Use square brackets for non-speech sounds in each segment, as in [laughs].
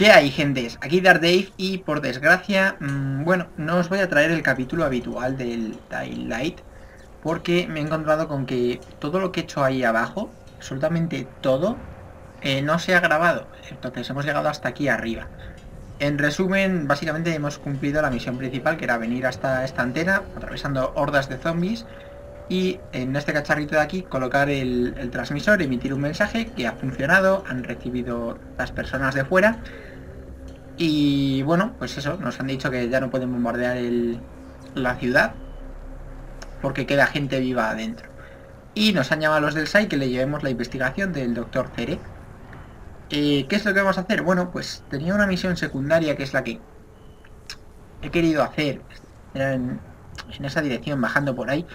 ¿Qué hay, gentes? Aquí Dark Dave y por desgracia, mmm, bueno, no os voy a traer el capítulo habitual del Light porque me he encontrado con que todo lo que he hecho ahí abajo, absolutamente todo, eh, no se ha grabado. Entonces hemos llegado hasta aquí arriba. En resumen, básicamente hemos cumplido la misión principal, que era venir hasta esta antena, atravesando hordas de zombies, y en este cacharrito de aquí colocar el, transmisor, emitir un mensaje que ha funcionado, han recibido las personas de fuera, y bueno, pues eso, nos han dicho que ya no pueden bombardear la ciudad porque queda gente viva adentro. Y nos han llamado los del SAI que le llevemos la investigación del doctor Cere. Eh, ¿Qué es lo que vamos a hacer? Bueno, pues tenía una misión secundaria que es la que he querido hacer. en esa dirección, bajando por ahí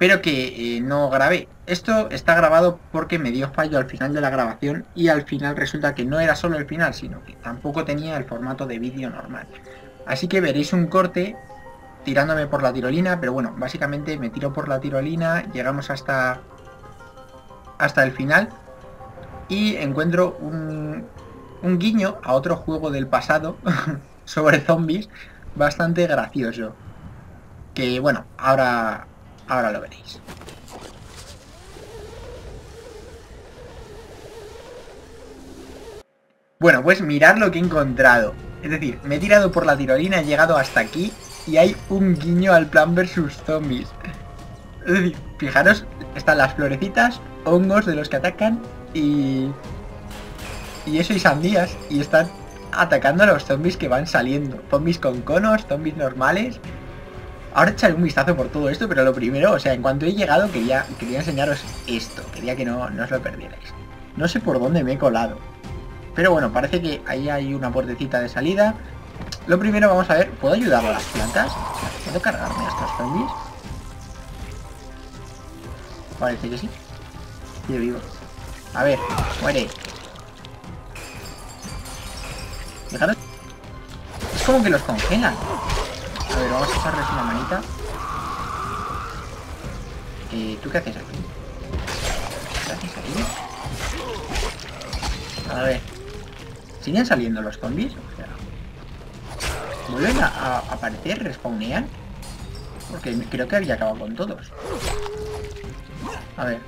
pero que eh, no grabé. Esto está grabado porque me dio fallo al final de la grabación y al final resulta que no era solo el final, sino que tampoco tenía el formato de vídeo normal. Así que veréis un corte tirándome por la tirolina, pero bueno, básicamente me tiro por la tirolina, llegamos hasta, hasta el final y encuentro un, un guiño a otro juego del pasado [laughs] sobre zombies bastante gracioso. Que bueno, ahora, Ahora lo veréis. Bueno, pues mirad lo que he encontrado. Es decir, me he tirado por la tirolina, he llegado hasta aquí y hay un guiño al plan versus zombies. Es decir, fijaros, están las florecitas, hongos de los que atacan y... Y eso y sandías. Y están atacando a los zombies que van saliendo. Zombies con conos, zombies normales. Ahora echaré un vistazo por todo esto, pero lo primero, o sea, en cuanto he llegado quería, quería enseñaros esto. Quería que no, no os lo perdierais. No sé por dónde me he colado. Pero bueno, parece que ahí hay una puertecita de salida. Lo primero vamos a ver, ¿puedo ayudar a las plantas? ¿Puedo cargarme a estos zombies? Parece que sí. Sigue vivo. A ver, muere. Fijaros. Es como que los congelan. A ver, vamos a echarles una manita. Eh, ¿Tú qué haces aquí? ¿Qué haces aquí? A ver. ¿Siguen saliendo los zombies? O sea, ¿Vuelven a, aparecer? ¿Respawnean? Porque creo que había acabado con todos. A ver.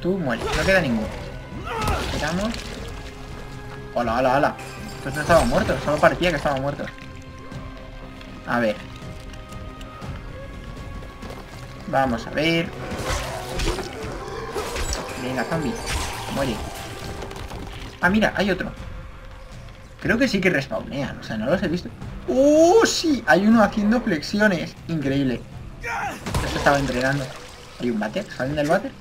Tú mueres. No queda ninguno. Quedamos. Hola, hola, hola. Estos no estaban muertos. Solo parecía que estaban muertos. A ver. Vamos a ver. Venga, zombie. Muere. Ah, mira, hay otro. Creo que sí que respawnean. O sea, no los he visto. ¡Oh, sí! Hay uno haciendo flexiones. Increíble. Esto estaba entrenando. ¿Hay un váter? ¿Salen del váter?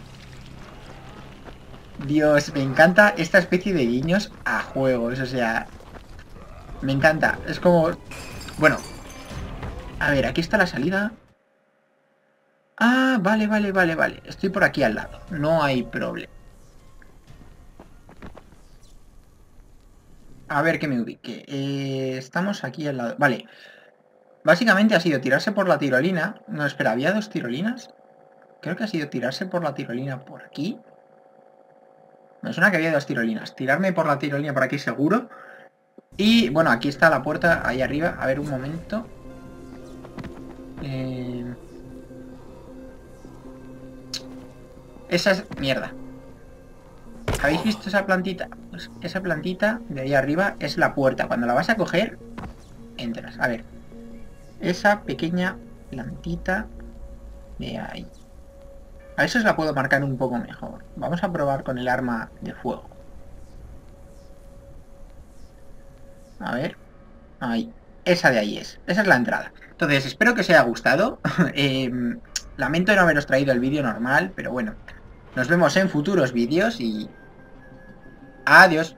Dios, me encanta esta especie de guiños a juegos. O sea... Me encanta. Es como... Bueno, a ver, aquí está la salida. Ah, vale, vale, vale, vale. Estoy por aquí al lado. No hay problema. A ver que me ubique. Eh, estamos aquí al lado. Vale. Básicamente ha sido tirarse por la tirolina. No, espera, ¿había dos tirolinas? Creo que ha sido tirarse por la tirolina por aquí. Me suena que había dos tirolinas. Tirarme por la tirolina por aquí seguro. Y bueno, aquí está la puerta ahí arriba. A ver un momento. Esa es mierda. ¿Habéis visto esa plantita? Pues esa plantita de ahí arriba es la puerta. Cuando la vas a coger, entras. A ver. Esa pequeña plantita de ahí. A eso la puedo marcar un poco mejor. Vamos a probar con el arma de fuego. A ver. Ahí. Esa de ahí es. Esa es la entrada. Entonces, espero que os haya gustado. [laughs] Em, lamento no haberos traído el vídeo normal, pero bueno. Nos vemos en futuros vídeos y... Adiós.